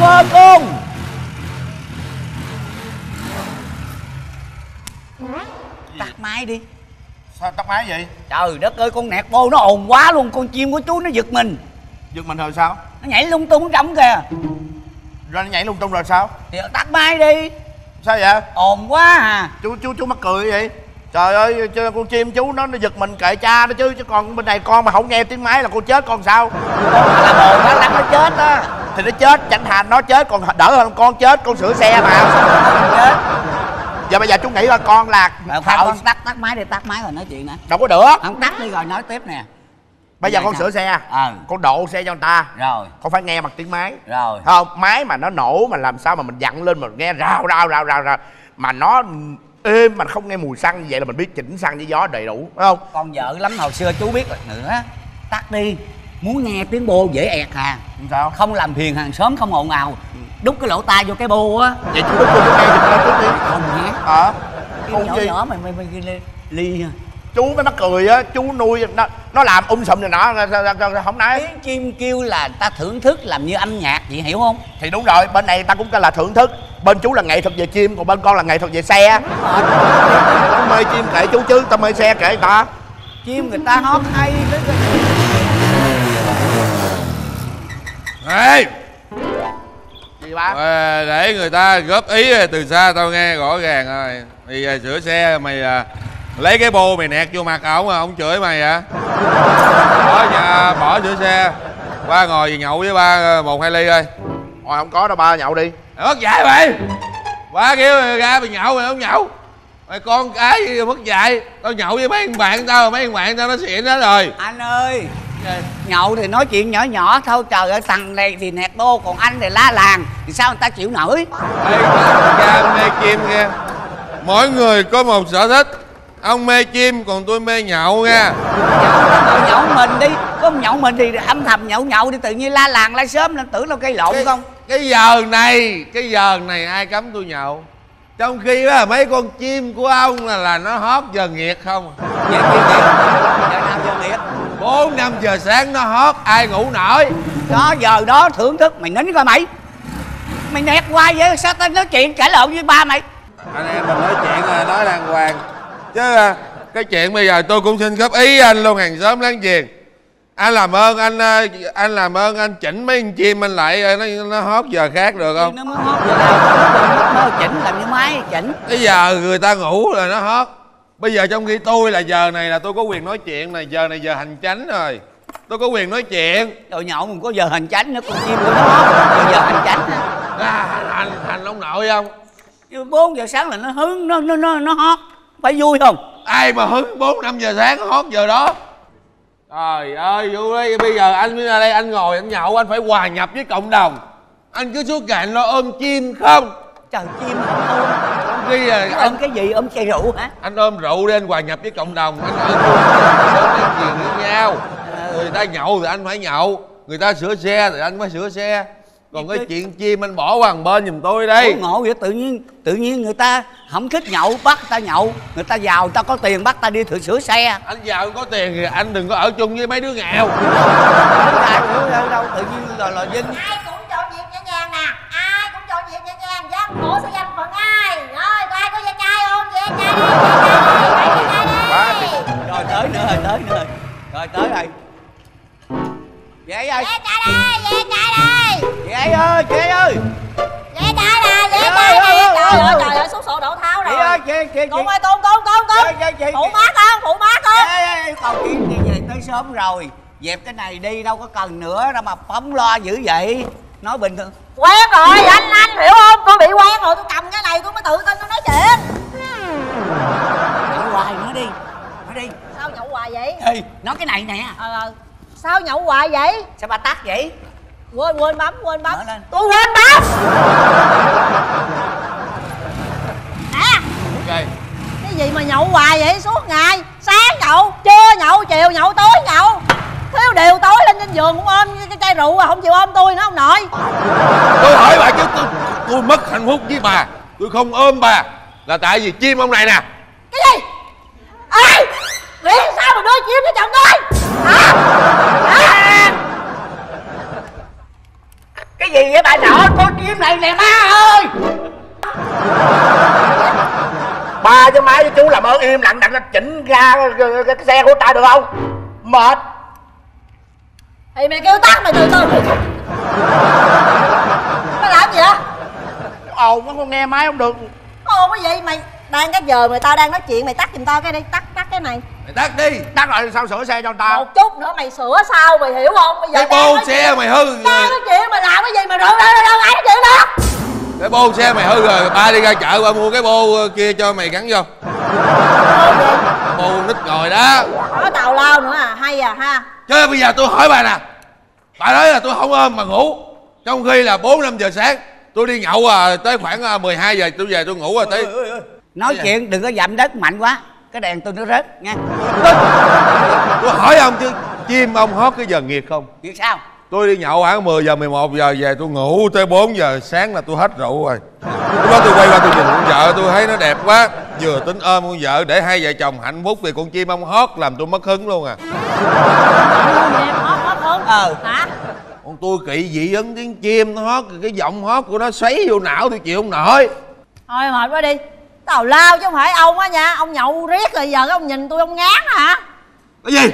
Con ơi con Tắt máy đi. Sao tắt máy vậy? Trời đất ơi con nẹt bô nó ồn quá luôn Con chim của chú nó giật mình. Giật mình rồi sao? Nó nhảy lung tung trong kìa. Rồi nó nhảy lung tung rồi sao? Thì tắt máy đi. Sao vậy? Ồn quá à. Chú chú chú mắc cười vậy trời ơi chứ con chim chú nó nó giật mình kệ cha nó chứ chứ còn bên này con mà không nghe tiếng máy là con chết con sao? Ồn nó lắm nó chết á. Thì nó chết chẳng thành nó chết còn đỡ hơn con chết con sửa xe mà. Chết. Giờ bây giờ chú nghĩ là con là khoan con tắt tắt máy đi tắt máy rồi nói chuyện nè. Đâu có được. Không tắt đi rồi nói tiếp nè. Bây giờ con sao? sửa xe. Ờ. con độ xe cho người ta. Rồi. Con phải nghe bằng tiếng máy. Rồi. Không máy mà nó nổ mà làm sao mà mình dặn lên mà nghe rao rao rao rao rao mà nó êm mà không nghe mùi xăng như vậy là mình biết chỉnh xăng với gió đầy đủ phải không? Con vợ lắm hồi xưa chú biết rồi. Nữa Tắt đi. Muốn nghe tiếng bô dễ ẹt à Làm sao. Không làm phiền hàng xóm không ồn ào. Đút cái lỗ tai vô cái bô á. Vậy chú đúc cho chú nghe chút đi. Không ờ Cái không nhỏ gì. nhỏ mày mày mày ly, ly chú mới mắc cười á chú nuôi nó nó làm um sùm này nọ không nói. Tiếng chim kêu là ta thưởng thức làm như âm nhạc chị hiểu không? Thì đúng rồi bên này ta cũng kêu là thưởng thức bên chú là nghệ thuật về chim còn bên con là nghệ thuật về xe. Chú mê chim kệ chú chứ tao mê xe kệ người ta. Chim người ta hót hay Ê, gì ba? Ờ, để người ta góp ý từ xa tao nghe rõ ràng rồi. Thì à, sửa xe mày à, lấy cái bô mày nẹt vô mặt ổng à, ổng chửi mày hả? Bỏ nhà, bỏ sửa xe. Qua ngồi về nhậu với ba à, một hai ly thôi Ôi không có đâu ba nhậu đi mất dạy mày. Ba kêu mày ra mày nhậu mày không nhậu. Mày con cái gì mất dạy? Tao nhậu với mấy thằng bạn tao mấy thằng bạn tao nó xịn hết rồi. Anh ơi nhậu thì nói chuyện nhỏ nhỏ thôi trời ơi thằng này thì nẹt bô còn anh thì la làng. Thì sao người ta chịu nổi? Ê, ra mê chim nghe. Mỗi người có một sở thích. Ông mê chim còn tôi mê nhậu nha nhậu, nhậu mình đi có nhậu mình thì âm thầm nhậu nhậu đi tự nhiên la làng la sớm nên tưởng đâu cây lộn cái, không cái giờ này Cái giờ này ai cấm tôi nhậu? Trong khi á, mấy con chim của ông là, là nó hót giờ nghiệt không? Giờ nào giờ nghiệt. Bốn năm giờ sáng nó hót ai ngủ nổi? Đó giờ đó thưởng thức mày nín coi mày. Mày nẹt hoài vậy sao tao nói chuyện cãi lộn với ba mày? Anh em mình nói chuyện là nói đàng hoàng. Chứ à, cái chuyện bây giờ tôi cũng xin góp ý anh luôn hàng xóm láng giềng anh làm ơn anh à, anh làm ơn anh chỉnh mấy con chim anh lại à, nó nó hót giờ khác được không? nó mới hót giờ nó chỉnh làm như máy chỉnh. Cái giờ người ta ngủ là nó hót. Bây giờ trong khi tôi là giờ này là tôi có quyền nói chuyện này giờ này giờ hành chánh rồi. Tôi có quyền nói chuyện. Rồi nhậu mình có giờ hành chánh nữa con chim của nó hót rồi giờ hành chánh à, hành hành ông nội không? Chứ bốn giờ sáng là nó hứng nó nó nó nó hót. Phải vui không? Ai mà hứng bốn năm giờ sáng hót giờ đó trời ơi vô đây bây giờ anh ra đây anh ngồi anh nhậu anh phải hòa nhập với cộng đồng. Anh cứ suốt ngày lo ôm chim không? Trời chim không ôm là Chứ anh ôm cái gì? Ôm chai rượu hả? Anh ôm rượu đi anh hòa nhập với cộng đồng. Anh sớm đến chiều với nhau. Người ta nhậu thì anh phải nhậu người ta sửa xe thì anh phải sửa xe còn cái chuyện chim anh bỏ qua một bên giùm tôi Ủa, đi ngộ vậy? Tự nhiên tự nhiên người ta không thích nhậu bắt ta nhậu. Người ta giàu người ta có tiền bắt ta đi thử sửa xe. Anh giàu có tiền thì anh đừng có ở chung với mấy đứa nghèo. Ai cũng đâu, đâu tự nhiên là là vinh ai cũng trộn việc nhẹ nhàng nè. Ai cũng trộn việc nhẹ nhàng gian khổ sẽ dành phần ai? Rồi có ai có ve chai không đi ve chai đi ve chai đi. Rồi tới nữa rồi tới nữa rồi. Rồi tới rồi vậy ơi ve chai đi ve chai đi vậy ơi chị ơi ve chai nè ê, nè ê, trời ơi trời ơi số sổ đổ tháo chị rồi. ơi chị chị chị con ơi con con con con chị- phụ chị- má con phụ má con. Ê, ê, ê, còn kiếm gì về tới sớm rồi. Dẹp cái này đi đâu có cần nữa đâu mà phóng lo dữ vậy. Nói bình thường. Quen rồi anh anh hiểu không? Con bị quen rồi tôi cầm cái này tôi mới tự tin tôi nói chuyện. Nhậu hoài nữa đi nói đi. Sao nhậu hoài vậy? Ê, nói cái này nè. Ờ ờ. Sao nhậu hoài vậy? Sao bà tắt vậy? Quên quên bấm quên bấm. Mở lên. tôi quên bấm. Nè. Ok. Cái gì mà nhậu hoài vậy? Suốt ngày. Sáng nhậu trưa nhậu chiều nhậu tối nhậu. Thiếu điều tối lên trên giường cũng ôm cái chai rượu à không chịu ôm tôi nữa ông nội tôi hỏi bà chứ tôi, tôi mất hạnh phúc với bà. Tôi không ôm bà. Là tại vì chim ông này nè. Cái gì? Ê nghĩ sao mà đưa chim cho chồng tôi? Hả? Hả? Cái gì vậy bà nhỏ con chim này nè má ơi! Ba cho má với chú làm ơn im lặng đặng nó chỉnh ra cái, xe của ta được không? Mệt. Thì mày kêu tắt mày từ từ mày làm gì vậy? Ồn quá con nghe máy không được. Ồ cái gì? Mày đang cái giờ người ta đang nói chuyện mày tắt giùm tao cái đi tắt tắt cái này mày tắt đi. Đắt rồi sao sửa xe cho người ta? Một chút nữa mày sửa sao mày hiểu không? Bây giờ cái bô xe chuyện- mày hư rồi. Nói chuyện mày làm cái gì mà rượu đâu đâu đâu ai nói chuyện đó cái bô xe mày hư rồi. Ba đi ra chợ qua mua cái bô kia cho mày gắn vô. Bô nít rồi đó. Có tào lao nữa à? Hay à ha? Chứ bây giờ tôi hỏi bà nè. Bà nói là tôi không ôm mà ngủ. Trong khi là bốn năm giờ sáng tôi đi nhậu à tới khoảng à, 12 giờ tôi về tôi ngủ rồi tới. Nói chuyện đừng có dặm đất mạnh quá cái đèn tôi nó rớt nha. Tôi hỏi ông chứ chim ông hót cái giờ nghiệt không? Việc sao? Tôi đi nhậu khoảng 10 giờ 11 giờ về tôi ngủ tới 4 giờ sáng là tôi hết rượu rồi. Lúc đó tôi quay qua tôi nhìn con vợ tôi thấy nó đẹp quá. Vừa tính ôm con vợ để hai vợ chồng hạnh phúc thì con chim ông hót làm tôi mất hứng luôn à. Em hót hót không Ờ. hả? Con tôi kỵ dị ứng tiếng chim nó hót cái giọng hót của nó xoáy vô não tôi chịu không nổi. Thôi mệt quá đi tào lao chứ không phải ông á nha. Ông nhậu riết rồi giờ ông nhìn tôi ông ngán hả? Cái gì?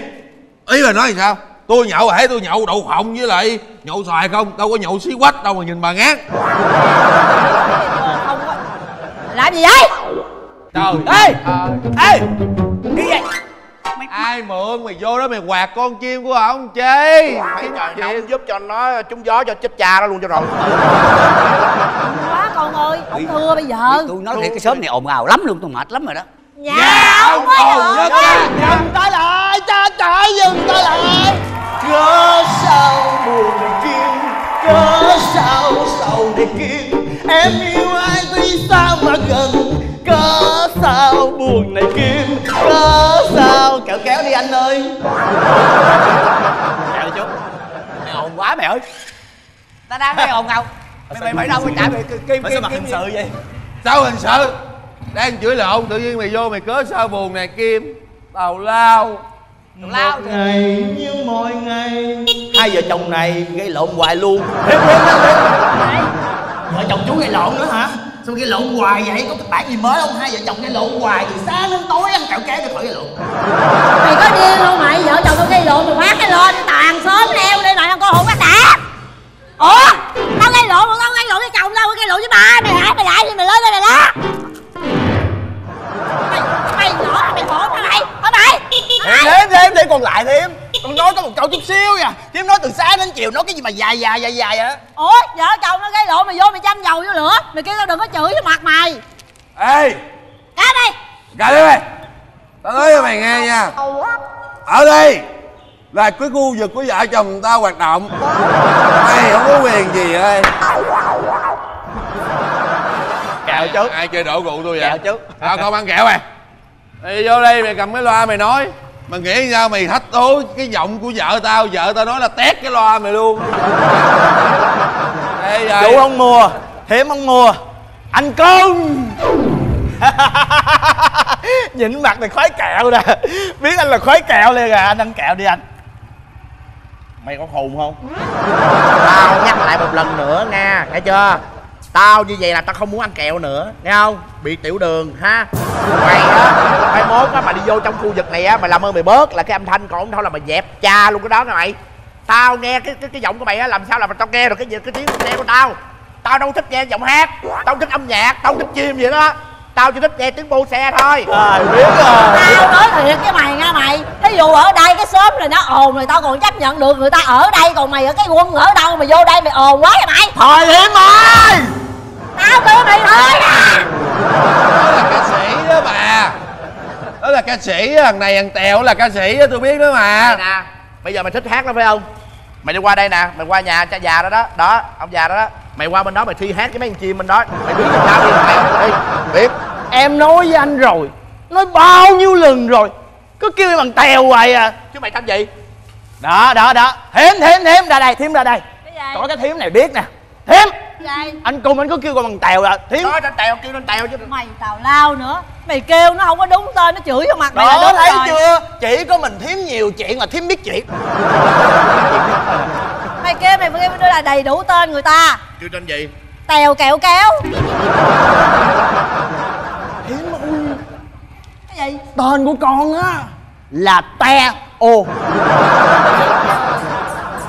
Ý bà nói thì sao? Tôi nhậu hãy tôi nhậu đậu phộng với lại nhậu xoài không? Đâu có nhậu xí quách đâu mà nhìn bà ngán. Làm gì vậy? Trời ê! ê! Cái gì ai mượn mày vô đó mày quạt con chim của ổng chi? Thấy trời nóng giúp cho nó trúng gió cho chết cha nó luôn cho rồi. Quá con ơi ông thưa bây giờ. tôi nói thiệt cái xóm này ồn ào lắm luôn tôi mệt lắm rồi đó. Nhà ông quá ồn nhất dừng tay lại cha trời dừng tay lại. Cớ sao buồn này kia cớ sao sầu này kia. Em yêu ai tuy sao mà gần cớ sao buồn này kia cớ sao đi anh ơi. Kéo chút mày ồn quá mày ơi. Ta đang nghe ồn ào. Mày mày mày đâu mày chạy mày kim phải kim sao mặt kim hình sự vậy? Sao hình sự? Đang chửi lộn tự nhiên mày vô mày cớ sao buồn nè kim? Tào lao. Lao một ngày như mọi ngày. Hai vợ chồng này gây lộn hoài luôn. Vợ chồng chú gây lộn nữa hả sao gây lộn hoài vậy có kịch bản gì mới không? Hai vợ chồng gây lộn hoài từ sáng đến tối ăn kẹo kéo để khỏi gây lộn mày có điên không mày? Vợ chồng tao gây lộn mày phát cái lên tàn sớm leo đây này con hồn bắt đã ủa? Tao gây lộn mà tao gây lộn với chồng tao gây lộn với ba mày hả? Mày lại gì mày lên đây mày lá mày mày mày? Mày thêm thêm thêm còn lại thêm. Con nói có một câu chút xíu nha. Thêm nói từ sáng đến chiều nói cái gì mà dài dài dài dài á. Ủa vợ chồng nó gây lộn mày vô mày chăm dầu vô lửa. Mày kêu tao đừng có chửi với mặt mày. Ê! Ra đi. Cà đi mày. Tao nói cho mày nghe nha. Ở đây là cái khu vực của vợ chồng tao hoạt động. Mày không có quyền gì ơi. Kẹo chú ai chơi đổ rượu tôi vậy? Kẹo chú tao không ăn kẹo mày mày vô đây mày cầm cái loa mày nói. Mày nghĩ sao mày thách đố cái giọng của vợ tao vợ tao nói là tét cái loa mày luôn. Đây rồi không mua thêm không mua anh công. Nhìn mặt này khói kẹo nè. Biết anh là khói kẹo liền à. Anh ăn kẹo đi anh. Mày có khùng không? Tao nhắc lại một lần nữa nha nghe chưa tao như vậy là tao không muốn ăn kẹo nữa nghe không? Bị tiểu đường ha? Mày á mai mốt á mà đi vô trong khu vực này á mày làm ơn mày bớt là cái âm thanh còn thôi là mày dẹp cha luôn cái đó nha mày. Tao nghe cái cái, cái giọng của mày á làm sao là mà tao nghe được cái gì cái tiếng xe của tao. Tao đâu thích nghe giọng hát tao thích âm nhạc tao thích chim vậy đó. Tao chỉ thích nghe tiếng bô xe thôi. À biết rồi. Tao nói thiệt với mày nha mày. Thí dụ ở đây cái xóm này nó ồn rồi tao còn chấp nhận được người ta ở đây còn mày ở cái quân ở đâu mà vô đây mày ồn quá vậy mày. Thôi thêm ơi tao kêu mày thôi nè đó là ca sĩ đó bà đó. Là ca sĩ thằng này thằng tèo là ca sĩ đó tôi biết đó mà nè bây giờ mày thích hát lắm phải không mày đi qua đây nè mày qua nhà cha già đó đó đó ông già đó đó mày qua bên đó mày thi hát với mấy con chim bên đó mày biết sao đi mày đi biết em nói với anh rồi nói bao nhiêu lần rồi cứ kêu em bằng tèo hoài à chứ mày thanh gì đó đó đó thêm thêm thêm ra đây thêm ra đây. Cái gì? Có cái thêm này biết nè. Thêm gì? Anh cung anh có kêu con bằng tèo à thêm nói trên tèo kêu lên tèo chứ. Mày tào lao nữa. Mày kêu nó không có đúng tên nó chửi vào mặt mày là đó thấy rồi. chưa? Chỉ có mình thêm nhiều chuyện là thêm biết chuyện. Mày kim này cây kim là đầy đủ tên người ta. Kêu tên gì? Tèo kẹo kéo. Hiếm ui cái gì? Tên của con á là te ô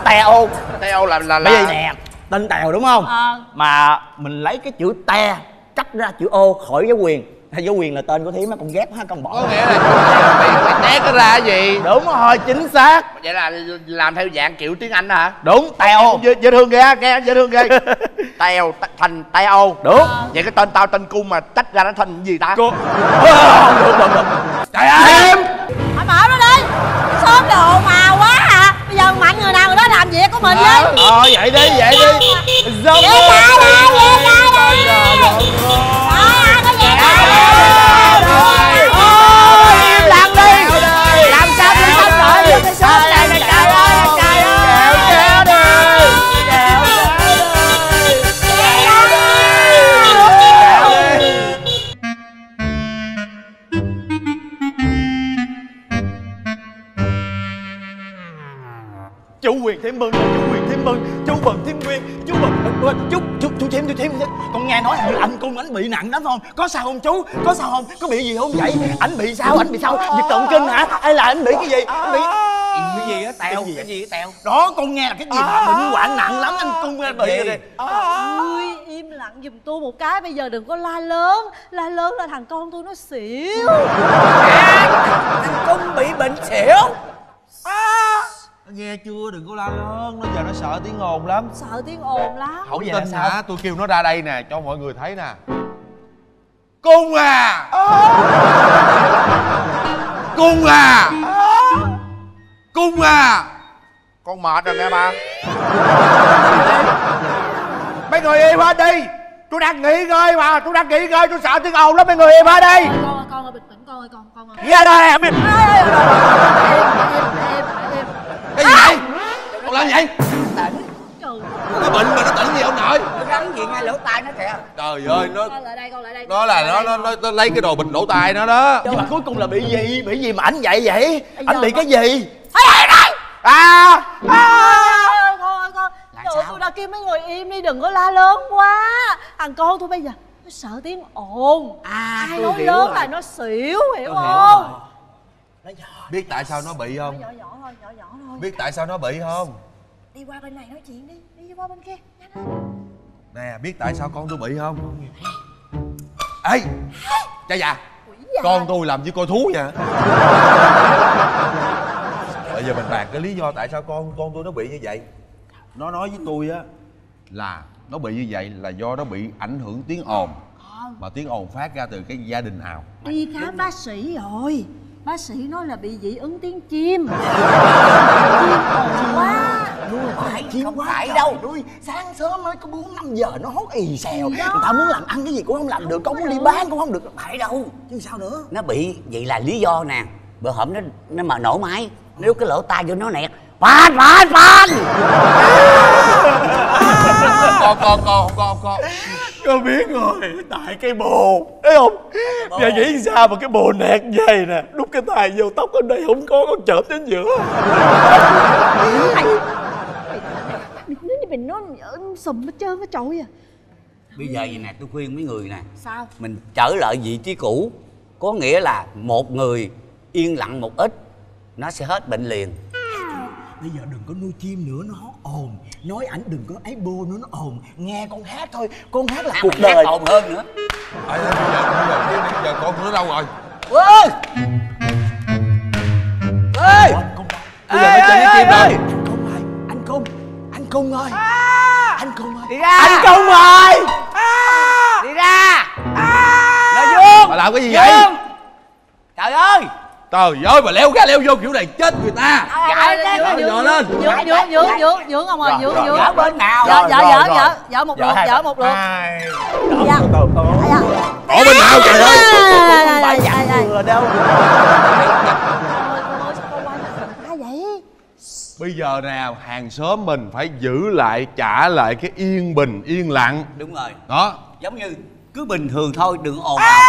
te ô teo là là giờ là nè tên tèo đúng không? Ờ. mà mình lấy cái chữ te cắt ra chữ ô khỏi dấu quyền. Hay dấu quyền là tên của thím á con ghép ha con bỏ. Có nghĩa là tét nó ra cái gì? Đúng rồi chính xác. Vậy là làm theo dạng kiểu tiếng anh hả? Đúng tèo. Dễ, dễ thương ghê nghe dễ thương ghê. Teo t- thành teo đúng. Vậy cái tên tao tên cung mà tách ra nó thành cái gì ta? Cô không được được được trời ơi! Em mở nó đi. Xóm đồ mà quá à Bây giờ mạnh người nào việc của mình đi ờ vậy đi vậy đi. Về ơi, lại ơi, lại chú quyền thêm mừng chú quyền thêm mừng chú mừng thêm quyền chú mừng ờ, chú chú chú thêm chú thêm con nghe nói hình như anh cung ảnh bị nặng lắm phải không? Có sao không chú? Có sao không? Có bị gì không vậy? Ảnh bị sao? Ảnh bị sao? Dịch động kinh hả? Hay là ảnh bị cái gì? Ảnh bị cái gì á? Tèo Cái gì cái gì á tèo? Đó con nghe là cái gì mà bệnh hoạn nặng lắm anh cung bị gì? rồi Ôi im lặng giùm tôi một cái Bây giờ đừng có la lớn. La lớn là thằng con tôi nó xỉu. Thằng cung bị bệnh xỉu nghe chưa đừng có la lớn nó giờ nó sợ tiếng ồn lắm Sợ tiếng ồn lắm không vậy là sao? hả tôi kêu nó ra đây nè cho mọi người thấy nè cung à cung à cung à con mệt rồi nè ba mấy người im hết đi tôi đang nghỉ ngơi mà tôi đang nghỉ ngơi tôi sợ tiếng ồn lắm mấy người im hết đi Con ơi con ơi bình tĩnh con ơi con con ơi ra đây em im Ê, ê, ê, Em em em em cái gì vậy? Con làm vậy? Trời. Nó bệnh mà nó tỉnh gì ông nội. Nó gắn gì ngay lỗ tai nó kìa. Trời ơi nó Con lại đây con lại đây. nó là nó nó, nó, nó lấy cái đồ bịt lỗ tai nó đó. Nhưng mà cuối cùng là bị gì? Bị gì mà ảnh vậy? Vậy ảnh giờ bị cái gì? À! Con ơi con ơi con Là Trời sao? tôi đã kêu mấy người im đi đừng có la lớn quá. Thằng con tôi bây giờ nó sợ tiếng ồn. À, Ai nói lớn rồi. là nó xỉu hiểu không biết tại sao nó bị không? Nhỏ nhỏ thôi nhỏ nhỏ thôi. Biết tại sao nó bị không? Đi qua bên này nói chuyện đi Đi qua bên kia nhanh lên. Nè biết tại sao con tôi bị không? Ê! Cha già con tôi làm như coi thú vậy bây giờ mình bàn cái lý do tại sao con con tôi nó bị như vậy. Nó nói với tôi á là nó bị như vậy là do nó bị ảnh hưởng tiếng ồn. Mà tiếng ồn phát ra từ cái gia đình nào? Đi khám bác sĩ rồi Bác sĩ nói là bị dị ứng tiếng chim. Chim quá. Phải không phải đâu. Đuôi, sáng sớm mới có bốn năm giờ nó hót ì xèo. Người ta muốn làm ăn cái gì cũng không làm được con muốn đi bán cũng không được. Phải đâu chứ sao nữa? Nó bị vậy là lý do nè. Bữa hổm nó nó mà nổ máy nếu cái lỗ tai vô nó nẹt phanh phanh phanh tại cái bồ thấy không? Giờ nghĩ sao mà cái bồ nẹt vậy nè đút cái tay vô tóc ở đây không có con chợp đến giữa. Nếu như mình nó sùm hết trơn hết trội à bây giờ vậy nè tôi khuyên mấy người nè. Sao? Mình trở lại vị trí cũ có nghĩa là một người yên lặng một ít nó sẽ hết bệnh liền bây giờ đừng có nuôi chim nữa nó ồn. Nói ảnh đừng có ấy bô nữa nó ồn. Nghe con hát thôi. Con hát là cuộc đời. ồn hơn nữa? Ê, bây giờ? Bây giờ bây giờ, bây giờ con nó đâu rồi. Ơi ơi bây giờ nó chơi với chim rồi anh công ơi anh công anh công ơi. Anh công ơi. Đi ra. Anh công ơi! Đi ra. Là dương bà làm cái gì vậy? Trời ơi trời ơi bà leo ra leo vô kiểu này chết người ta. Gãi Dạ, lên, dạ, dở lên. Dưỡng dưỡng dưỡng dưỡng dưỡng ông ơi dưỡng ở bên nào Rồi, dở rồi. dở Dở một lượt dở một lượt. Dạ. từ từ từ Dạ. ở bên nào trời ơi. Không phải Dạ, dặn dạ. vừa đâu. Bây giờ nào hàng xóm mình phải giữ lại trả lại cái yên bình yên lặng. Đúng rồi. Đó. Giống như cứ bình thường thôi đừng ồn ào.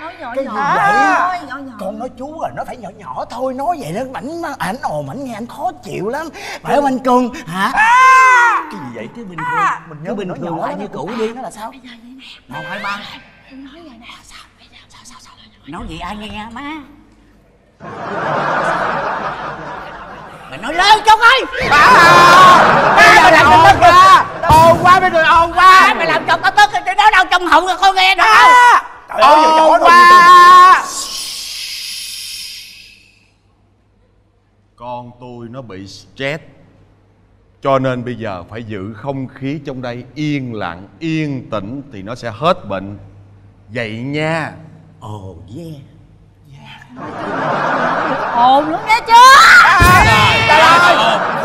Nói nhỏ Cái nhỏ gì vậy? nói nhỏ nhỏ con nói chú à nó phải nhỏ nhỏ thôi nói vậy đó ảnh ảnh ồn ảnh nghe ảnh khó chịu lắm. Phải không anh cưng hả cái gì vậy? Cái bình thường mình cứ bình thường lại như cũ đi. Nó là sao? Một hai ba. Nói gì ai nghe má? Mày nói lớn chút ơi Ba mày làm cho tức kìa Ồn quá mấy người ồn quá. Mày làm cho tao tức thì nói đâu trong họng rồi con nghe được không? Trời ơi giờ nhỏ Ồn rồi quá. Con tôi nó bị stress Cho nên bây giờ phải giữ không khí trong đây yên lặng, yên tĩnh Thì nó sẽ hết bệnh. Vậy nha. Ồ yeah. Ồn luôn nghe chưa trời ơi. Rồi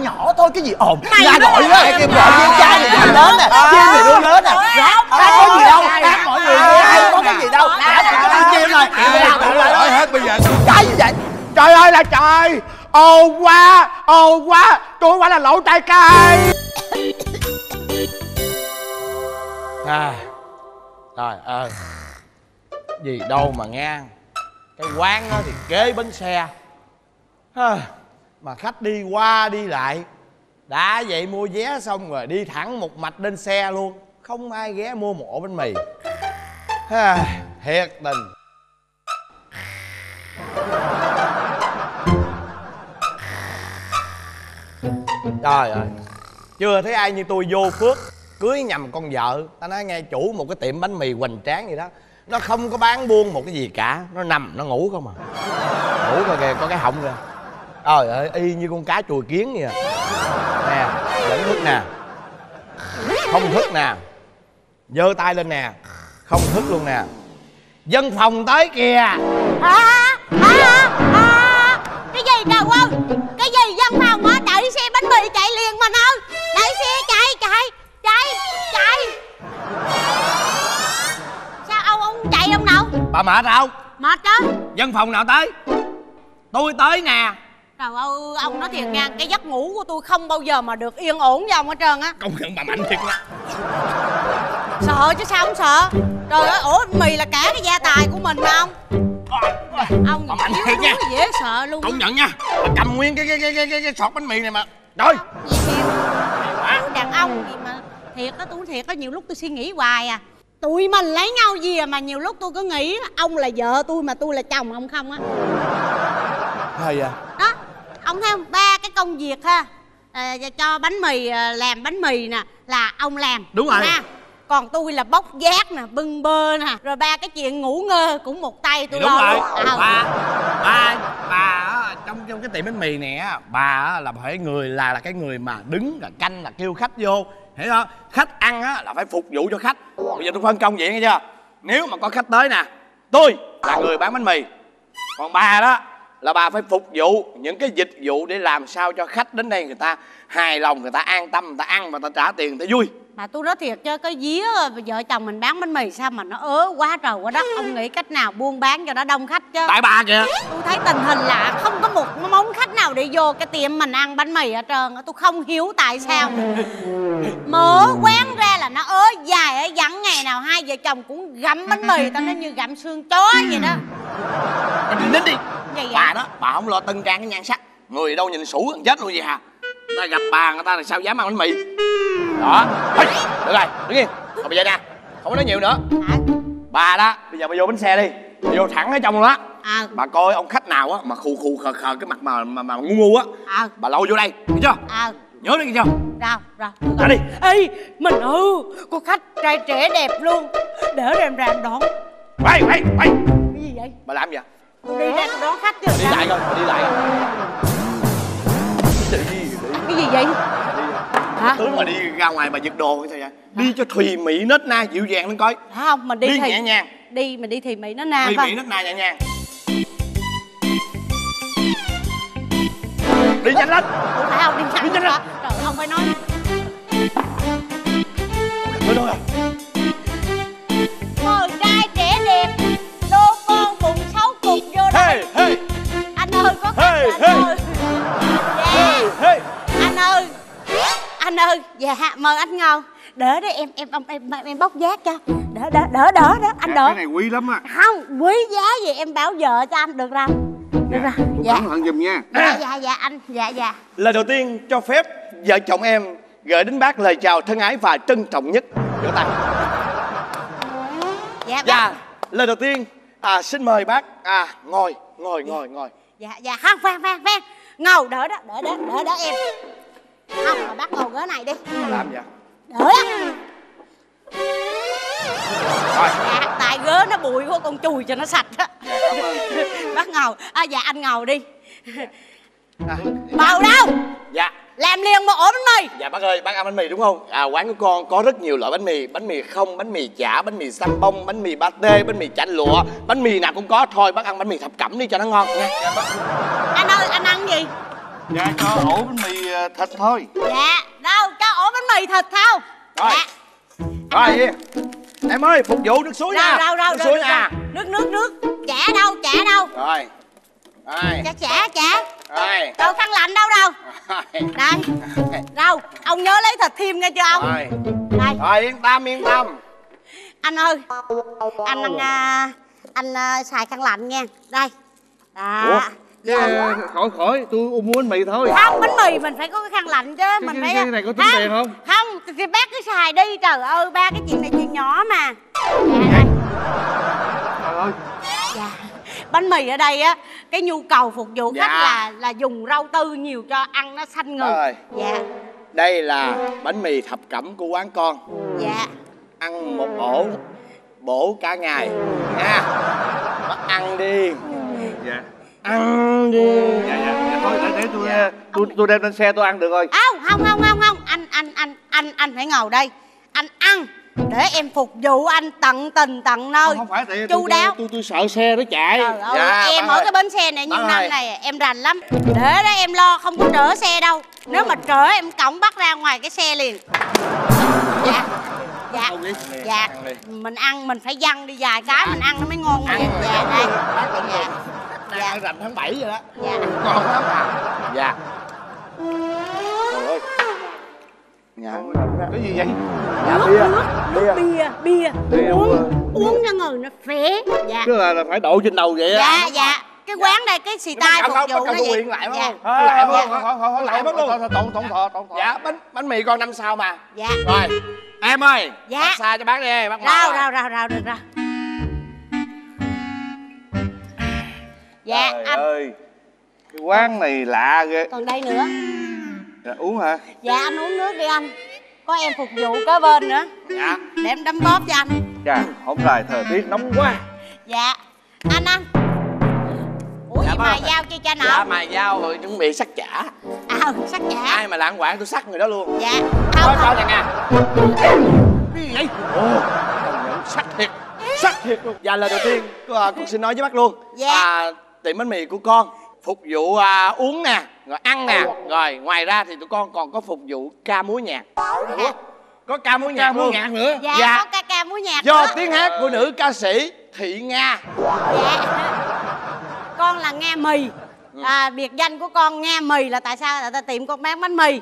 nhỏ thôi cái gì ồn ra gọi á em gọi với cha thì đứa lớn nè. chia thì đứa lớn nè. hát có gì đâu hát mọi người hay có cái gì đâu. chia rồi. Nói hết bây giờ. Cái gì vậy? Trời ơi là trời Ồn quá Ồn quá Tôi quả là lỗ trái cây à, Trời ơi. Gì đâu mà nghe Cái quán đó thì kế bến xe. À, mà khách đi qua đi lại. Đã vậy mua vé xong rồi đi thẳng một mạch lên xe luôn. Không ai ghé mua một ổ bánh mì. À, Thiệt tình. Trời ơi Chưa thấy ai như tôi vô phước. Cưới nhầm con vợ. Ta nói nghe chủ một cái tiệm bánh mì hoành tráng gì đó. Nó không có bán buôn một cái gì cả. Nó nằm nó ngủ không à. Ngủ coi kìa có cái họng kìa. Trời ơi y như con cá chùi kiến vậy à. Nè vẫn thức nè. Không thức nè. Giơ tay lên nè. Không thức luôn nè. Dân phòng tới kìa. À, à, à, cái gì trời ơi cái gì văn phòng á đẩy xe bánh mì chạy liền mình ơi đẩy xe chạy chạy chạy chạy. Sao ông ông chạy ông đâu Bà mệt không? Mệt đó Dân phòng nào tới? Tôi tới nè trời ơi ông nói thiệt nha cái giấc ngủ của tôi không bao giờ mà được yên ổn với ông hết trơn á. Công nhận bà mạnh thiệt nha sợ chứ sao không sợ? Trời ơi ủa mì là cả cái gia tài của mình mà ông. Ông Bà mạnh yếu thiệt nha. đuối dễ sợ luôn Công nhận nha Bà cầm nguyên cái cái cái cái, cái, cái sọt bánh mì này mà. Rồi. Đàn ông gì mà thiệt á tôi thiệt á nhiều lúc tôi suy nghĩ hoài à. Tụi mình lấy nhau gì à mà nhiều lúc tôi cứ nghĩ ông là vợ tôi mà tôi là chồng ông không á. Thôi vậy đó ông thấy không? Ba cái công việc ha. À, cho bánh mì à, làm bánh mì nè là ông làm. Đúng rồi. ha. Còn tôi là bóc giác nè bưng bơ nè rồi ba cái chuyện ngủ ngơ cũng một tay tôi Đúng lo rồi. À, Bà Bà Bà trong trong cái tiệm bánh mì này á Bà á, là phải người là là cái người mà đứng là canh là kêu khách vô. Hiểu không? Khách ăn á là phải phục vụ cho khách. Bây giờ tôi phân công vậy nghe chưa? Nếu mà có khách tới nè Tôi là người bán bánh mì. Còn bà đó là bà phải phục vụ những cái dịch vụ để làm sao cho khách đến đây người ta hài lòng, người ta an tâm, người ta ăn và người ta trả tiền, người ta vui mà tôi nói thiệt chứ cái día vợ chồng mình bán bánh mì sao mà nó ớ quá trời quá đất. Ông nghĩ cách nào buôn bán cho nó đông khách chứ? Tại bà kìa. Tôi thấy tình hình là không có một món khách nào để vô cái tiệm mình ăn bánh mì hết trơn á. tôi không hiểu tại sao. Mở quán ra là nó ớ dài ở vắng ngày nào hai vợ chồng cũng gặm bánh mì tao nói như gặm xương chó vậy đó. Em đi nín đi. Vậy? Bà đó, bà không lo tân trang cái nhan sắc. Người đâu nhìn sủ chết luôn vậy hả? Người ta gặp bà người ta là sao dám ăn bánh mì Đó. Thôi, Được rồi, đứng yên. Còn bây giờ nè Không có nói nhiều nữa. À, Bà đó, bây giờ bà vô bánh xe đi. Bà vô thẳng ở trong luôn đó à, Bà coi ông khách nào á mà khù khù khờ khờ cái mặt mà mà, mà ngu ngu á à, Bà lôi vô đây, hiểu chưa? À, Nhớ đi nghe chưa? Rồi rồi. Ra đi. Ê mình ơi có khách trai trẻ đẹp luôn. Để rèm ràm đón. Quay, quay, quay cái gì vậy? Bà làm gì vậy? Đi ra đón khách chứ Đi lại coi, đi lại coi. Cái gì vậy hả? Tướng mà đi ra ngoài bà giật đồ cái vậy? Đi cho thùy mị nết na dịu dàng lên coi. Phải không mình đi, Đi thì nhẹ nhàng. đi mình đi thì mỹ nó na Thùy không? nết na nhẹ nhàng. Đi nhanh lên. Ủa, phải không? Đi nhanh Đi nhanh lên. hả? trời không phải nói. Thôi thôi. Mời trai trẻ đẹp đô con bụng xấu cục vô đây. Hey, hey, anh ơi có khách Hey, anh hey. ơi. Dạ. Hey. Anh ơi anh ơi dạ mời anh ngồi. Ngầu đỡ đây em em em em, em bóc giác cho. Đỡ đỡ đỡ đỡ đỡ anh đỡ. cái này quý lắm á không quý giá gì em bảo vợ cho anh được không được rồi dạ. cẩn thận giùm nha. Dạ dạ dạ anh dạ dạ. Lời đầu tiên cho phép vợ chồng em gửi đến bác lời chào thân ái và trân trọng nhất. Vỗ tay. dạ Dạ, lời đầu tiên à, xin mời bác à ngồi ngồi ngồi ngồi. dạ dạ không khoan khoan khoan. Ngầu đỡ đó đỡ đỡ đỡ đỡ em không mà bác ngồi ghế này đi. Làm vậy? đỡ đó dạ tại ghế nó bụi quá con chùi cho nó sạch á. Bác ngầu à dạ anh ngầu đi. Màu đâu? Dạ. làm liền một ổ bánh mì. Dạ bác ơi, bác ăn bánh mì đúng không? À quán của con có rất nhiều loại bánh mì, bánh mì không, bánh mì chả, bánh mì xăm bông, bánh mì pate, bánh mì chả lụa, bánh mì nào cũng có. Thôi, bác ăn bánh mì thập cẩm đi cho nó ngon nha. Dạ, bác. anh ơi anh ăn gì dạ cho ổ bánh mì ờ, thịt thôi dạ đâu cho ổ bánh mì thịt không Rồi. dạ Rồi đi. Em ơi, phục vụ nước suối nha. đâu đâu đâu nước suối nha. nước nước nước chả đâu chả đâu Rồi. Rồi. chả chả chả Rồi. đâu khăn lạnh đâu đâu Rồi. đây đâu ông nhớ lấy thịt thêm nghe chưa ông Rồi. đây Rồi yên tâm yên tâm. anh ơi anh ăn à, anh à, xài khăn lạnh nha đây đó Chứ, ờ, khỏi khỏi tôi mua bánh mì thôi không bánh mì mình phải có cái khăn lạnh chứ mình cái- phải cái này có tính tiền không? không thì bác cứ xài đi trời ơi ba cái chuyện này chuyện nhỏ mà dạ trời ơi dạ bánh mì ở đây á cái nhu cầu phục vụ khách Dạ. là là dùng rau tư nhiều cho ăn nó xanh ngừ Rồi. dạ Đây là bánh mì thập cẩm của quán con. dạ Ăn một ổ bổ cả ngày nha. Bác ăn đi. Dạ Ăn đi. dạ dạ dạ thôi để, để tôi ờ, tôi tôi đem lên xe tôi ăn được rồi. Không không không không không. Anh anh anh anh anh phải ngồi đây. Anh ăn để em phục vụ anh tận tình tận nơi. Không, không phải tại chu tôi, đáo. tôi, tôi sợ xe nó chạy. Trời ơi, Dạ, em ở ơi. cái bến xe này nhiều năm này em rành lắm. Để đó em lo không có trỡ xe đâu. Nếu mà trỡ em cổng bắt ra ngoài cái xe liền. Dạ Dạ. Dạ. Mình ăn mình phải văng đi vài cái mình ăn nó mới ngon Ăn miệng. Dạ đây Dạ. Đang Dạ. rằm tháng 7 rồi đó. Dạ Ngon lắm à. Dạ. Trời ơi. Dạ. cái gì vậy Dạ Nước, bia. nước, Bia. bia, bia Bia, Uống, bia. uống cho người nó phế Dạ tức là, là phải đổ trên đầu vậy á Dạ, dạ Cái quán đây cái xì tai Không, phục không, vụ nó vậy lại phải Dạ. không? Lại mất thôi thôi thôi Lại mất luôn. tổn tổn thọ tổn thọ Dạ, bánh bánh mì con năm sao mà. Dạ Rồi. Em ơi. Dạ. Bác xa cho bác đi, bác Rau, rau, rau, rau, được rồi Dạ, trời anh ơi cái quán này lạ ghê còn đây nữa dạ, uống hả Dạ anh uống nước đi anh Có em phục vụ có bên nữa Dạ. Để em đấm bóp cho anh dạ hôm nay thời tiết nóng quá Dạ Anh ăn Ủa Dạ, gì bác mà ơi. giao chi cho Dạ, nào mày giao rồi chuẩn bị sắc chả. À sắc chả Ai mà lạng quạng tôi sắc người đó luôn. Dạ Không không nè nha. Cái gì vậy? Ồ, sắc thiệt. Sắc thiệt luôn. Dạ lời đầu tiên con xin nói với bác luôn. Dạ. À, tiệm bánh mì của con phục vụ à, uống nè, rồi ăn nè, rồi ngoài ra thì tụi con còn có phục vụ ca múa nhạc. Dạ, Có ca múa nhạc luôn. nhạc nữa dạ, Dạ. có ca ca múa nhạc Do nữa. tiếng hát của nữ ca sĩ Thị Nga. Dạ Con là Nga Mì à, Biệt danh của con Nga Mì là tại sao? Tại ta tiệm con bán bánh mì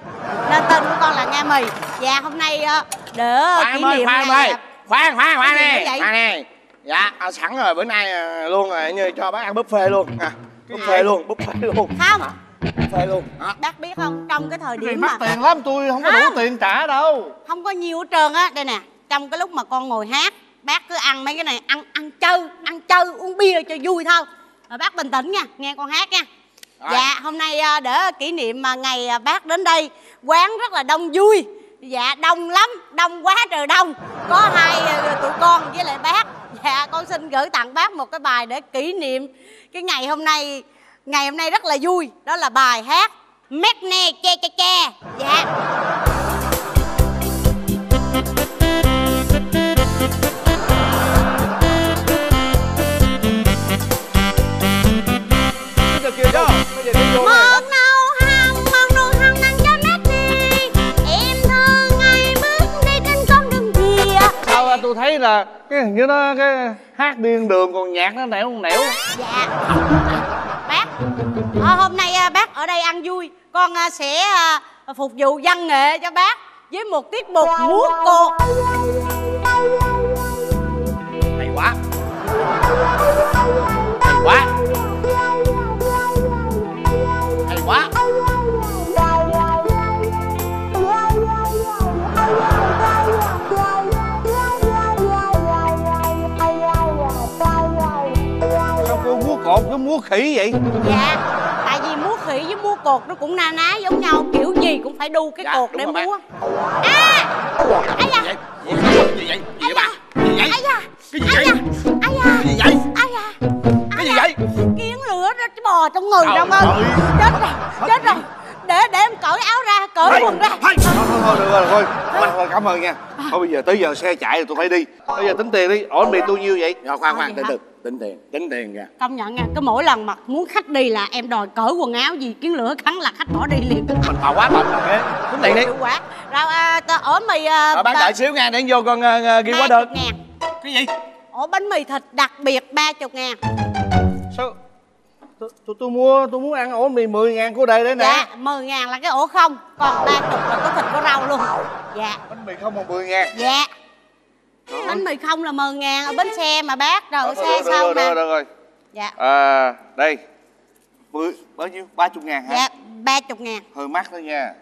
Nên tên của con là Nga Mì Dạ hôm nay ờ, để Khoan kỷ ơi, niệm khoan ơi. Khoan, khoan, khoan gì đi. Khoan đi. Dạ, à, sẵn rồi bữa nay à, luôn rồi như cho bác ăn buffet luôn. À, buffet luôn, buffet luôn. Không Buffet luôn. Đó. Bác biết không Trong cái thời điểm mắc mà tiền lắm tôi không có đủ Không. tiền trả đâu không có nhiều hết trơn á đây nè trong cái lúc mà con ngồi hát bác cứ ăn mấy cái này ăn ăn chơi ăn chơi uống bia cho vui thôi mà bác bình tĩnh nha nghe con hát nha Rồi. dạ hôm nay à, để kỷ niệm mà ngày à, bác đến đây quán rất là đông vui dạ đông lắm đông quá trời đông có hai à, tụi con với lại bác dạ con xin gửi tặng bác một cái bài để kỷ niệm cái ngày hôm nay. Ngày hôm nay rất là vui, đó là bài hát mét nè che che che. Dạ. Thấy là cái hình như nó cái hát điên đường còn nhạc nó nẻo nẻo. Dạ. Bác ờ, Hôm nay à, bác ở đây ăn vui. Con à, sẽ à, phục vụ văn nghệ cho bác với một tiết mục múa cột hay quá cột với múa khỉ vậy dạ tại vì múa khỉ với múa cột nó cũng na ná giống nhau kiểu gì cũng phải đu cái Dạ, cột để múa à ai da gì vậy gì vậy ai da cái gì vậy ai da cái gì vậy ai da cái gì vậy kiến lửa nó bò trong người đông ơi chết rồi chết rồi để để em cởi áo ra cởi quần ra thôi thôi thôi được rồi thôi thôi, cảm ơn nha thôi bây giờ tới giờ xe chạy rồi tôi phải đi bây giờ tính tiền đi ổn bị tôi nhiêu vậy rồi khoan khoan Ờ, từ từ tính tiền. Tính tiền kìa. Công nhận nha cứ mỗi lần mà muốn khách đi là em đòi cởi quần áo gì kiến lửa cắn là khách bỏ đi liền. Mình bà quá bệnh rồi kìa. Tính tiền đi. Quả rồi à, ổ mì à, bán ba- đợi xíu nha để vô con uh, ghi hóa 30 đơn ngàn. Cái gì? Ổ bánh mì thịt đặc biệt 30 ngàn. Sao? Tôi, tôi, mua tôi muốn ăn ổn mì 10 ngàn của đây đấy nè. Dạ 10 ngàn là cái ổ không còn 30 là có thịt có rau luôn. Dạ. Bánh mì không mà 10 ngàn. Dạ bánh mì không là 10 ngàn ở bến xe mà bác rồi Được, xe sau mà? được, rồi dạ. À, đây. Mười bao nhiêu? Ba chục ngàn hả? Dạ 30 ngàn. Hơi mắc thôi nha.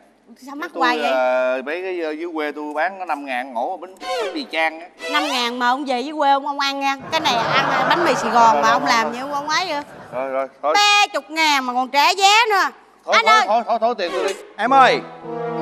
Sao mắc tôi hoài vậy? ờ, mấy cái ờ, dưới quê tôi bán có 5 ngàn ngổ bánh bánh mì chan á. 5 ngàn mà ông về với quê ông, ông ăn nha. Cái này ăn à, bánh mì Sài Gòn mà ông làm như ông ấy vậy. Rồi rồi thôi. Ba chục ngàn mà còn trả giá nữa. Thôi Anh thôi, ơi! thôi thôi thôi tiền tôi đi. Em ơi!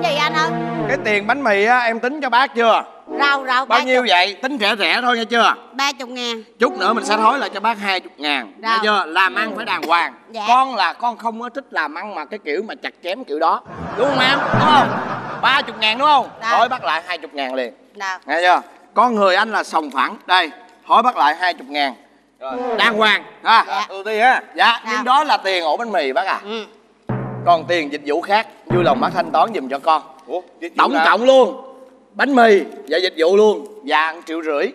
Cái gì anh ơi? Cái tiền bánh mì á em tính cho bác chưa Rau rau bao nhiêu vậy? Tính rẻ rẻ thôi nha chưa? Ba chục ngàn. Chút nữa mình sẽ thối lại cho bác hai chục ngàn. Nghe Rồi. chưa? Làm ăn phải đàng hoàng. Dạ. con là con không có thích làm ăn mà cái kiểu mà chặt chém kiểu đó. Đúng không em? Đúng không? Ba chục ngàn đúng không? Dạ. thối bác lại hai chục ngàn liền. Đâu nghe chưa? Con người anh là sòng phẳng. Đây thối bác lại hai chục ngàn. Đàng hoàng. Ha? Dạ. tôi đi ha dạ Dạ. nhưng đó là tiền ổ bánh mì bác à. Ừ. còn tiền dịch vụ khác vui lòng bác thanh toán giùm cho con. Ủa tổng cộng luôn bánh mì và dịch vụ luôn. Vàng triệu rưỡi.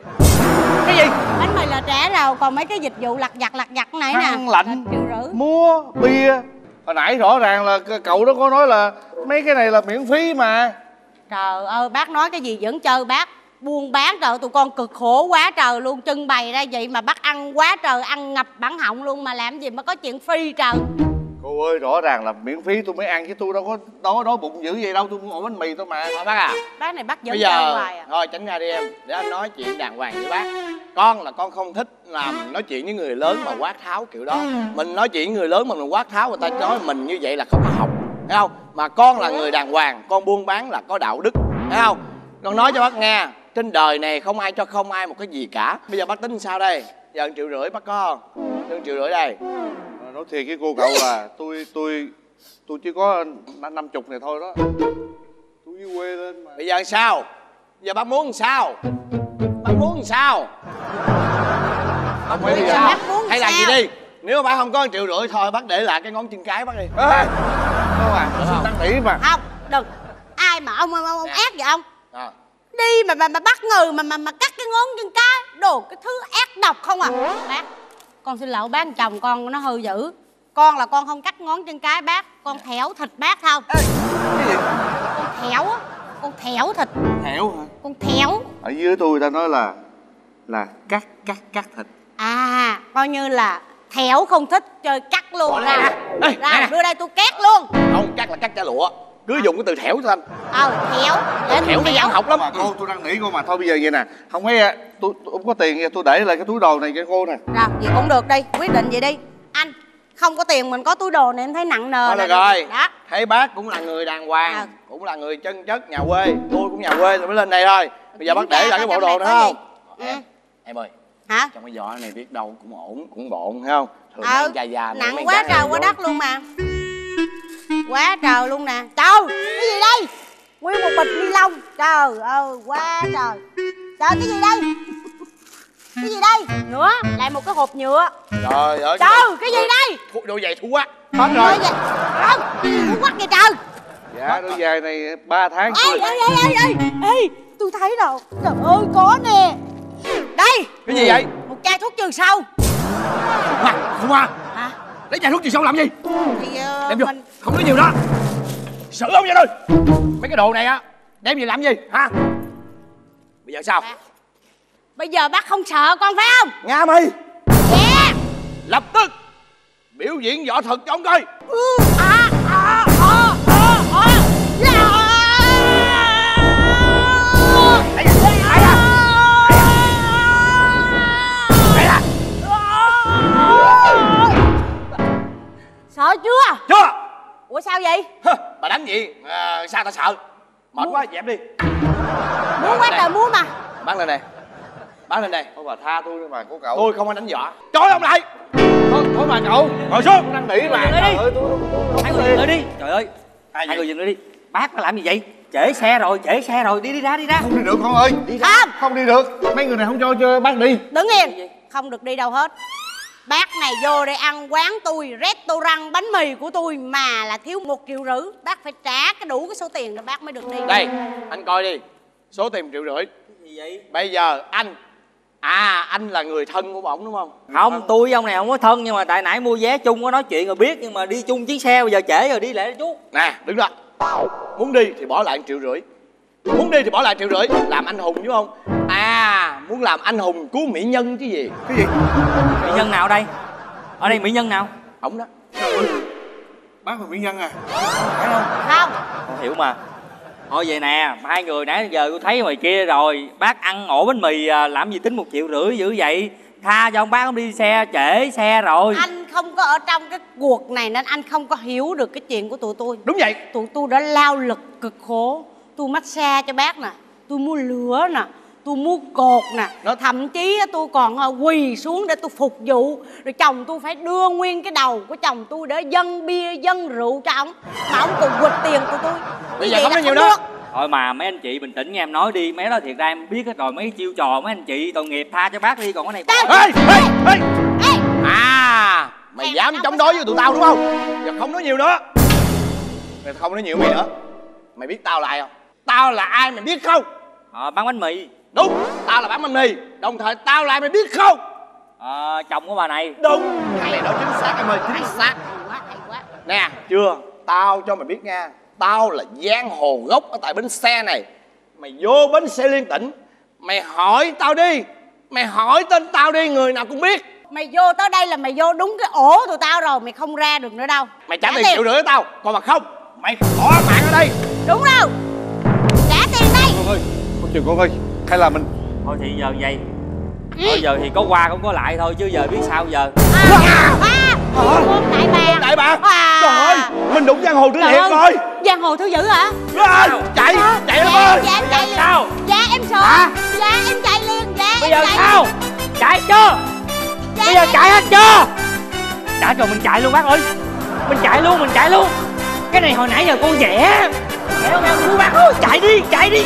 Cái gì? Bánh mì là trả rồi Còn mấy cái dịch vụ lặt vặt lặt vặt này nè. Khăn lạnh. triệu rưỡi. Mua bia. Hồi nãy rõ ràng là cậu đó có nói là mấy cái này là miễn phí mà. Trời ơi bác nói cái gì vẫn chơi bác Buôn bán trời tụi con cực khổ quá trời luôn. Trưng bày ra vậy mà bác ăn quá trời Ăn ngập bản họng luôn mà làm gì mà có chuyện free trời cô ơi rõ ràng là miễn phí tôi mới ăn chứ tôi đâu có đói đói bụng dữ vậy đâu tôi mua ổ bánh mì thôi mà thôi bác à? Bác này bác vẫn bây giờ hoài à. thôi tránh ra đi em để anh nói chuyện đàng hoàng với bác. Con là con không thích làm nói chuyện với người lớn mà quát tháo kiểu đó. Mình nói chuyện với người lớn mà mình quát tháo người ta nói mình như vậy là không có học thấy không? Mà con là người đàng hoàng con buôn bán là có đạo đức thấy không? Con nói cho bác nghe trên đời này không ai cho không ai một cái gì cả. Bây giờ bác tính sao đây? Giờ một triệu rưỡi bác có không? Một triệu rưỡi đây nói thiệt với cô cậu là tôi tôi tôi chỉ có năm chục này thôi đó. Tôi dưới quê lên mà. Bây giờ làm sao giờ bác muốn làm sao? Bác muốn làm sao? Bác muốn Bây giờ sao. bác muốn hay làm gì sao? đi? Nếu mà bác không có triệu rưỡi thôi bác để lại cái ngón chân cái bác đi. Đâu à không? tăng tỷ mà. Không đừng. Ai mà ông ông, ông, ông Dạ. ác vậy ông? À. đi mà mà mà bắt người mà mà mà cắt cái ngón chân cái đồ cái thứ ác độc không à? Bác con xin lỗi bác chồng con nó hư dữ. Con là con không cắt ngón chân cái bác con thẻo thịt bác không? Cái gì? Con thẻo á con thẻo thịt. Hẻo hả? Con thẻo. Ở dưới tôi ta nói là là cắt cắt cắt thịt. À coi như là thẻo không thích chơi cắt luôn Bỏ ra. Ê, đưa đây tôi cắt luôn. Không cắt là cắt chả lụa cứ dùng cái từ thẻo thôi anh ờ thẻo. Để thẻo nó văn học lắm. Mà cô tôi đang nghĩ cô mà. Thôi bây giờ vậy nè. Không mấy à, tôi, tôi không có tiền tôi để lại cái túi đồ này cho cô nè. Rồi vậy cũng được đi. Quyết định vậy đi. Anh không có tiền mình có túi đồ này em thấy nặng nề là rồi. Đó. Thấy bác cũng là người đàng hoàng Ừ. cũng là người chân chất nhà quê. Tôi cũng nhà quê rồi mới lên đây thôi. Bây giờ bác để lại cái bộ đồ này nữa không? em Ừ. em ơi hả? trong cái giỏ này biết đâu cũng ổn cũng bộn thấy không? Thường ờ mấy già già này, nặng mấy quá trời quá đất luôn mà quá trời luôn nè. Trời cái gì đây? Nguyên một bịch ni lông. Trời ơi quá trời. Trời cái gì đây? Cái gì đây? Nữa lại một cái hộp nhựa. Trời ơi trời cái gì đây? Thu- đồ giày thu quá hết rồi. Không thú quắc vậy trời? Dạ đôi giày này 3 tháng ê ê ê ê ê ê tôi thấy rồi trời ơi có nè. Đây. Cái gì vậy? Một chai thuốc trừ sâu. Khoan, không qua hả? Lấy chai thuốc trừ sâu làm gì? Thì ờ, đem vô. mình không nói nhiều đó. Xử ông vậy thôi mấy cái đồ này á đem gì làm gì? Hả? Bây giờ sao? Bây giờ bác không sợ con phải không? Nga mi dạ. Lập tức biểu diễn võ thuật cho ông coi. Ừ, à, à, à, à, à. Sợ chưa? Chưa ủa sao vậy? Hơ, bà đánh gì? À, sao ta sợ? Mệt quá dẹp đi. Muốn quá trời muốn mà. Bắn lên đây. Bắn lên đây. Thôi bà tha tôi mà của cậu. Tôi không có đánh võ trói ông lại. Thôi thôi mà cậu. Ngồi xuống. Năn nỉ mà đi. Trời ơi, tôi- hai người dừng lại đi. Trời ơi. Ai hai người dừng lại đi. Bác nó làm gì vậy? Trễ xe rồi trễ xe rồi. Đi đi ra đi ra. Không đi được con ơi. Không. Không đi được. Mấy người này không cho chơi bác đi. Đứng yên. Không được đi đâu hết bác này vô đây ăn quán tôi restaurant bánh mì của tôi mà là thiếu một triệu rưỡi. Bác phải trả cái đủ cái số tiền đó bác mới được đi. Đây anh coi đi. Số tiền triệu rưỡi. Gì vậy? Bây giờ anh à anh là người thân của ổng đúng không? Không tôi với ông này không có thân nhưng mà tại nãy mua vé chung có nói chuyện rồi biết nhưng mà đi chung chiếc xe bây giờ trễ rồi đi lẹ đi chú nè đứng đó. Muốn đi thì bỏ lại một triệu rưỡi. Muốn đi thì bỏ lại triệu rưỡi. Làm anh hùng đúng không à muốn làm anh hùng cứu mỹ nhân chứ gì. Cái gì? Mỹ nhân nào đây? Ở đây mỹ nhân nào? Ổng đó. Bác là mỹ nhân à? Không? Không. Hiểu mà. Thôi vậy nè hai người nãy giờ tôi thấy ngoài kia rồi. Bác ăn ổ bánh mì à, làm gì tính một triệu rưỡi dữ vậy? Tha cho ông bác ông đi xe trễ xe rồi. Anh không có ở trong cái cuộc này nên anh không có hiểu được cái chuyện của tụi tôi. Đúng vậy. Tụi tôi đã lao lực cực khổ. Tôi massage cho bác nè. Tôi mua lửa nè tôi mua cột nè. Nó- thậm chí á, tôi còn ờ, quỳ xuống để tôi phục vụ. Rồi chồng tôi phải đưa nguyên cái đầu của chồng tôi để dâng bia dâng rượu cho ông mà ông còn quỵt tiền của tôi. Bây giờ không có nhiều đó. được. thôi mà mấy anh chị bình tĩnh nghe em nói đi. Mấy đó thiệt ra em biết hết rồi. Mấy cái chiêu trò mấy anh chị tội nghiệp tha cho bác đi. Còn cái này ê! ê! Ê! Ê, à! Mày Em dám đâu chống đối với tụi tao đúng không? Giờ không nói nhiều nữa. Mày không nói nhiều mày nữa. Mày biết tao là ai không? Tao là ai mày biết không? Ờ, bán bánh mì đúng tao là bán bánh mì đồng thời tao là ai mày biết không? Ờ, chồng của bà này. Đúng. Thằng này nói chính xác em ơi chính xác. Hay quá hay quá nè chưa? Tao cho mày biết nha. Tao là giang hồ gốc ở tại bến xe này. Mày vô bến xe liên tỉnh. Mày hỏi tao đi. Mày hỏi tên tao đi người nào cũng biết. Mày vô tới đây là mày vô đúng cái ổ tụi tao rồi mày không ra được nữa đâu. Mày trả tiền triệu rưỡi cho tao còn mà không mày bỏ mạng ở đây. Đúng đâu. Trả tiền đây. Con ơi con chừng con ơi hay là mình thôi thì giờ vậy. Thôi giờ thì có qua cũng có lại thôi chứ giờ biết sao giờ. À, à, Môn đại bàng. Đại bàng? À. trời ơi mình đụng giang hồ thứ thiệt rồi giang hồ thứ dữ hả? Rồi, chạy chạy em dạ, ơi. dạ em chạy liền. Sao? dạ em sợ Hả? dạ em chạy liền. Dạ bây em giờ chạy sao? chạy chưa? Dạ, bây giờ chạy hết chưa? chạy rồi mình chạy luôn bác ơi. Mình chạy luôn mình chạy luôn. Cái này hồi nãy giờ con vẽ vẽ không em cứu bác ơi. Chạy đi chạy đi